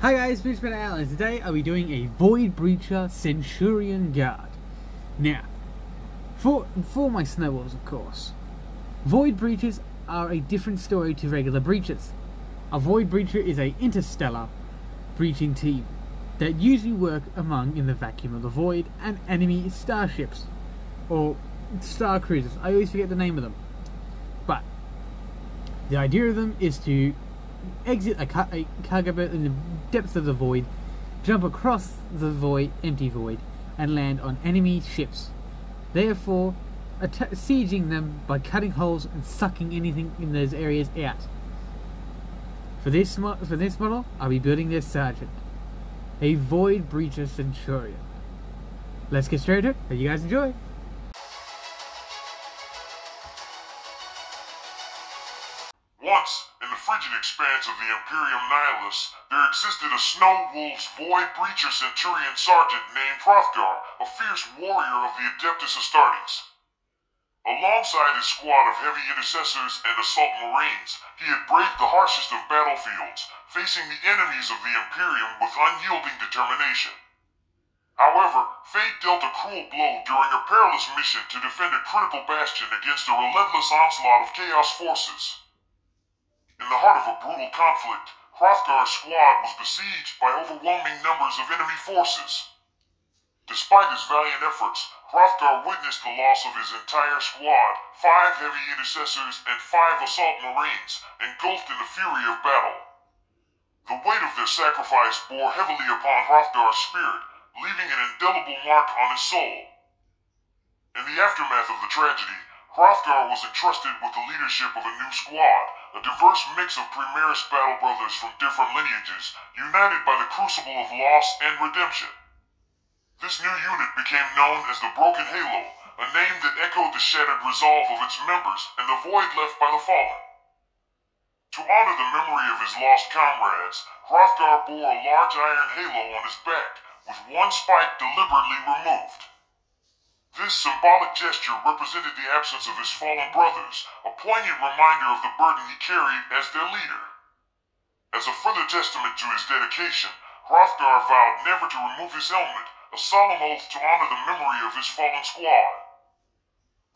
Hi guys, Benjamin Allen. Today I'll be doing a Void Breacher Centurion Guard. Now, for, for my snowballs of course, Void Breachers are a different story to regular breachers. A Void Breacher is a interstellar breaching team that usually work among in the vacuum of the void and enemy starships or star cruisers. I always forget the name of them. But the idea of them is to exit a, ca- a cargo boat in the depths of the void, jump across the void, empty void, and land on enemy ships. Therefore, sieging them by cutting holes and sucking anything in those areas out. For this for this model, I'll be building this sergeant, a void breacher centurion. Let's get straight to it. Hope you guys enjoy. Once, in the frigid expanse of the Imperium Nihilus, there existed a Snow Wolves Void Breacher Centurion Sergeant named Hrothgar, a fierce warrior of the Adeptus Astartes. Alongside his squad of heavy intercessors and assault marines, he had braved the harshest of battlefields, facing the enemies of the Imperium with unyielding determination. However, fate dealt a cruel blow during a perilous mission to defend a critical bastion against a relentless onslaught of Chaos forces. In the heart of a brutal conflict, Hrothgar's squad was besieged by overwhelming numbers of enemy forces. Despite his valiant efforts, Hrothgar witnessed the loss of his entire squad, five heavy intercessors, and five assault marines, engulfed in the fury of battle. The weight of their sacrifice bore heavily upon Hrothgar's spirit, leaving an indelible mark on his soul. In the aftermath of the tragedy, Hrothgar was entrusted with the leadership of a new squad, a diverse mix of Primaris battle brothers from different lineages, united by the crucible of loss and redemption. This new unit became known as the Broken Halo, a name that echoed the shattered resolve of its members and the void left by the fallen. To honor the memory of his lost comrades, Hrothgar bore a large iron halo on his back, with one spike deliberately removed. This symbolic gesture represented the absence of his fallen brothers, a poignant reminder of the burden he carried as their leader. As a further testament to his dedication, Hrothgar vowed never to remove his helmet, a solemn oath to honor the memory of his fallen squad.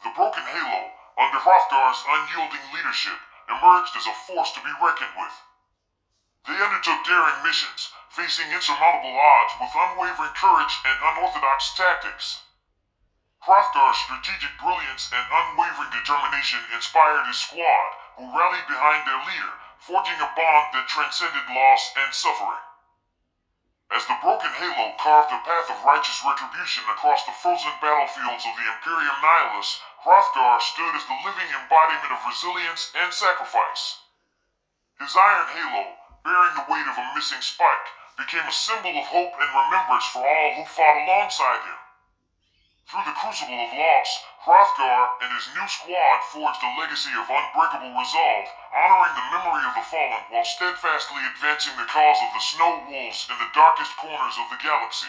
The Broken Halo, under Hrothgar's unyielding leadership, emerged as a force to be reckoned with. They undertook daring missions, facing insurmountable odds with unwavering courage and unorthodox tactics. Hrothgar's strategic brilliance and unwavering determination inspired his squad, who rallied behind their leader, forging a bond that transcended loss and suffering. As the broken halo carved a path of righteous retribution across the frozen battlefields of the Imperium Nihilus, Hrothgar stood as the living embodiment of resilience and sacrifice. His iron halo, bearing the weight of a missing spike, became a symbol of hope and remembrance for all who fought alongside him. Through the crucible of loss, Hrothgar and his new squad forged a legacy of unbreakable resolve, honoring the memory of the fallen while steadfastly advancing the cause of the Snow Wolves in the darkest corners of the galaxy.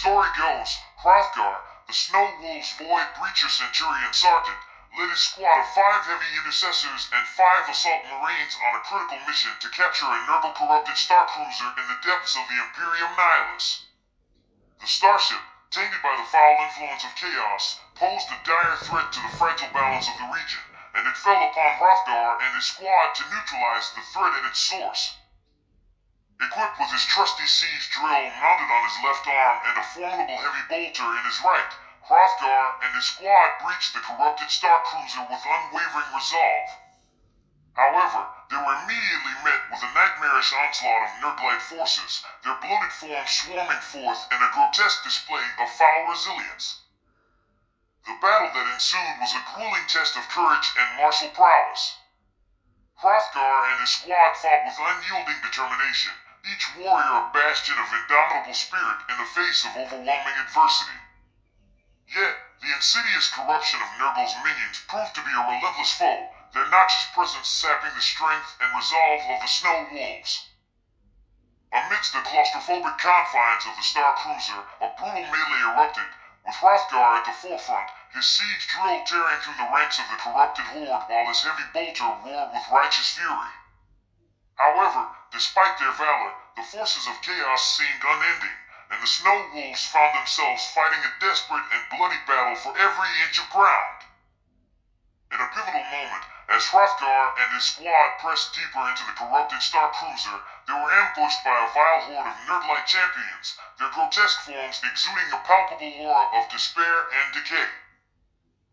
Story goes, Hrothgar, the Snow Wolves Void Breacher Centurion Sergeant, led his squad of five heavy intercessors and five assault marines on a critical mission to capture a Nurgle corrupted star cruiser in the depths of the Imperium Nihilus. The starship, tainted by the foul influence of chaos, posed a dire threat to the fragile balance of the region, and it fell upon Hrothgar and his squad to neutralize the threat at its source. Equipped with his trusty siege drill mounted on his left arm and a formidable heavy bolter in his right, Hrothgar and his squad breached the corrupted Star Cruiser with unwavering resolve. However, they were immediately met with a nightmarish onslaught of Nurglite forces, their bloated forms swarming forth in a grotesque display of foul resilience. The battle that ensued was a grueling test of courage and martial prowess. Hrothgar and his squad fought with unyielding determination, each warrior a bastion of indomitable spirit in the face of overwhelming adversity. Yet, the insidious corruption of Nurgle's minions proved to be a relentless foe, their noxious presence sapping the strength and resolve of the Snow Wolves. Amidst the claustrophobic confines of the Star Cruiser, a brutal melee erupted, with Hrothgar at the forefront, his siege drill tearing through the ranks of the corrupted horde while his heavy bolter roared with righteous fury. However, despite their valor, the forces of chaos seemed unending, and the Snow Wolves found themselves fighting a desperate and bloody battle for every inch of ground. In a pivotal moment, as Hrothgar and his squad pressed deeper into the corrupted Star Cruiser, they were ambushed by a vile horde of Nurglite champions, their grotesque forms exuding a palpable aura of despair and decay.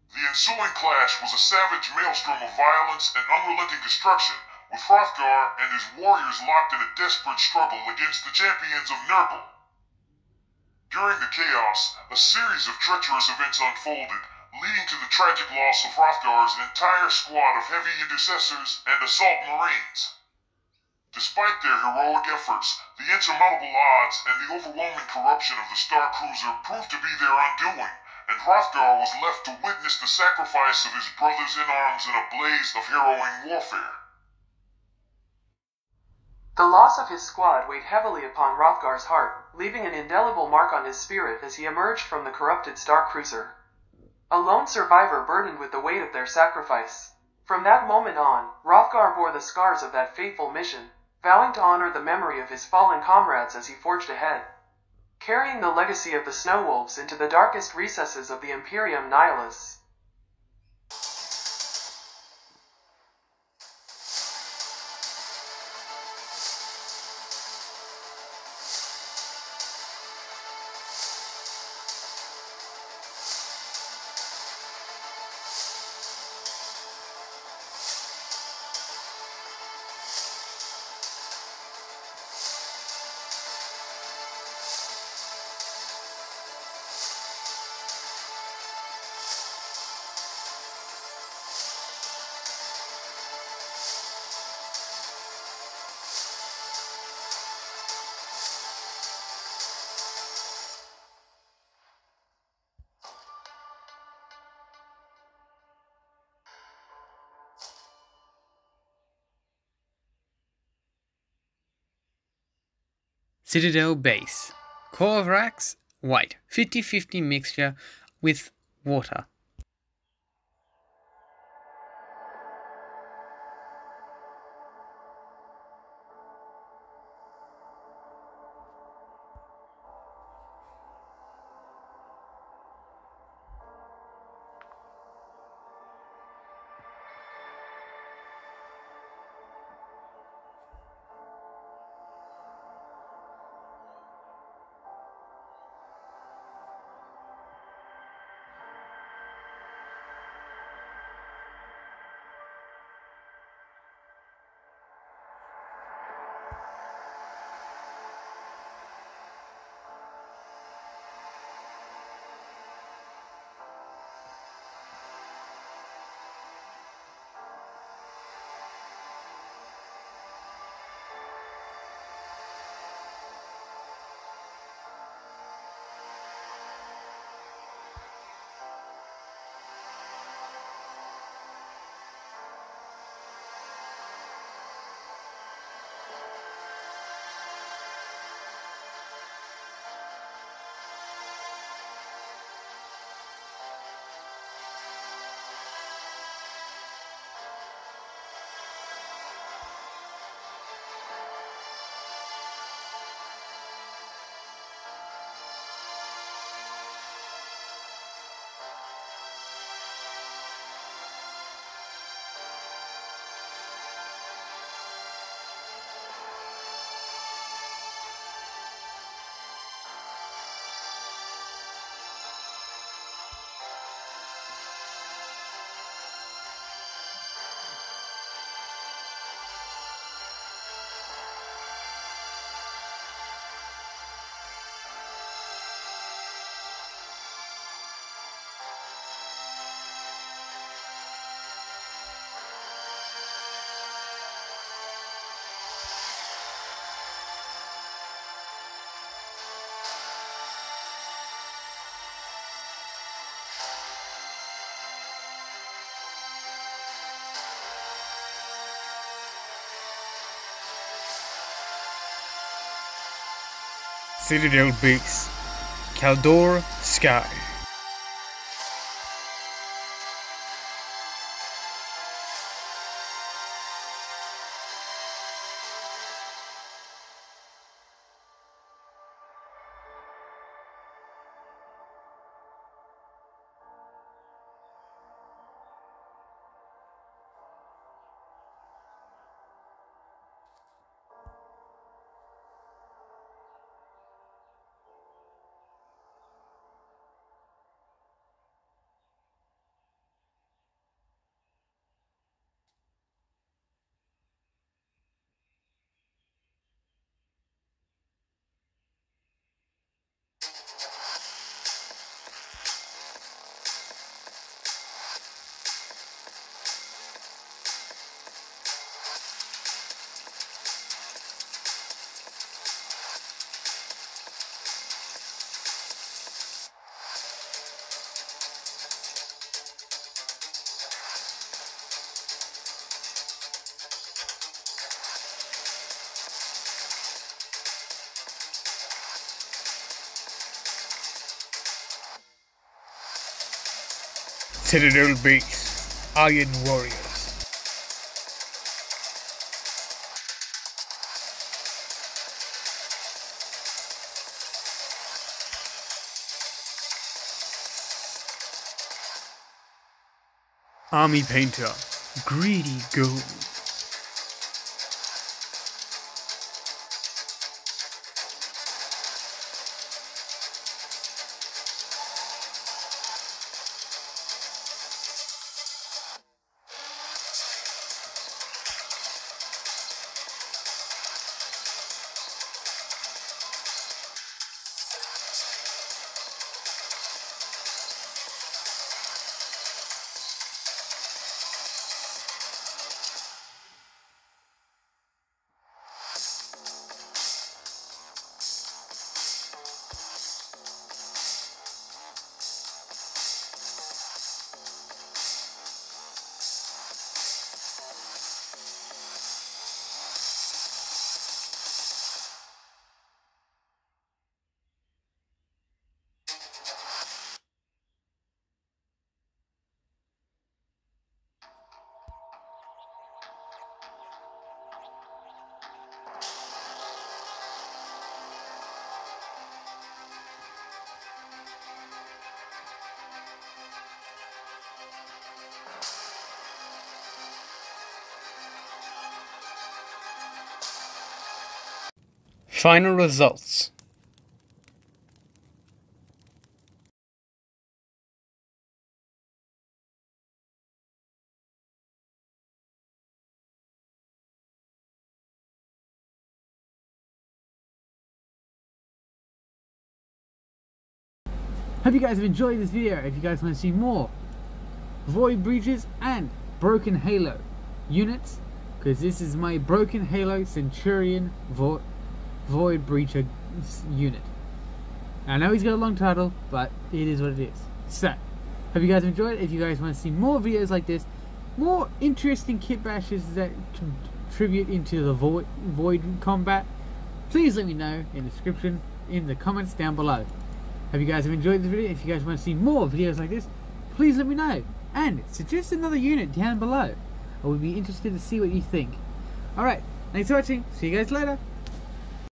The ensuing clash was a savage maelstrom of violence and unrelenting destruction, with Hrothgar and his warriors locked in a desperate struggle against the champions of Nurgle. During the chaos, a series of treacherous events unfolded, leading to the tragic loss of Hrothgar's entire squad of heavy intercessors and assault marines. Despite their heroic efforts, the insurmountable odds and the overwhelming corruption of the Star Cruiser proved to be their undoing, and Hrothgar was left to witness the sacrifice of his brothers in arms in a blaze of harrowing warfare. The loss of his squad weighed heavily upon Hrothgar's heart, leaving an indelible mark on his spirit as he emerged from the corrupted Star Cruiser. A lone survivor burdened with the weight of their sacrifice. From that moment on, Hrothgar bore the scars of that fateful mission, vowing to honor the memory of his fallen comrades as he forged ahead. Carrying the legacy of the Snow Wolves into the darkest recesses of the Imperium Nihilus. Citadel base. Corax, white. 50-50 mixture with water. Citadel Base, Caledor Sky. Citadel Base, Iron Warriors. Army Painter, Greedy Gold. Final results. Hope you guys have enjoyed this video. If you guys want to see more Void Breaches and Broken Halo units, because this is my Broken Halo Centurion Void Void Breacher unit. I know he's got a long title, but it is what it is. So, hope you guys enjoyed. If you guys want to see more videos like this, more interesting kit bashes that contribute into the void, void combat, please let me know in the description, in the comments down below. Hope you guys have enjoyed this video. If you guys want to see more videos like this, please let me know. And suggest another unit down below. I would be interested to see what you think. Alright, thanks for watching. See you guys later.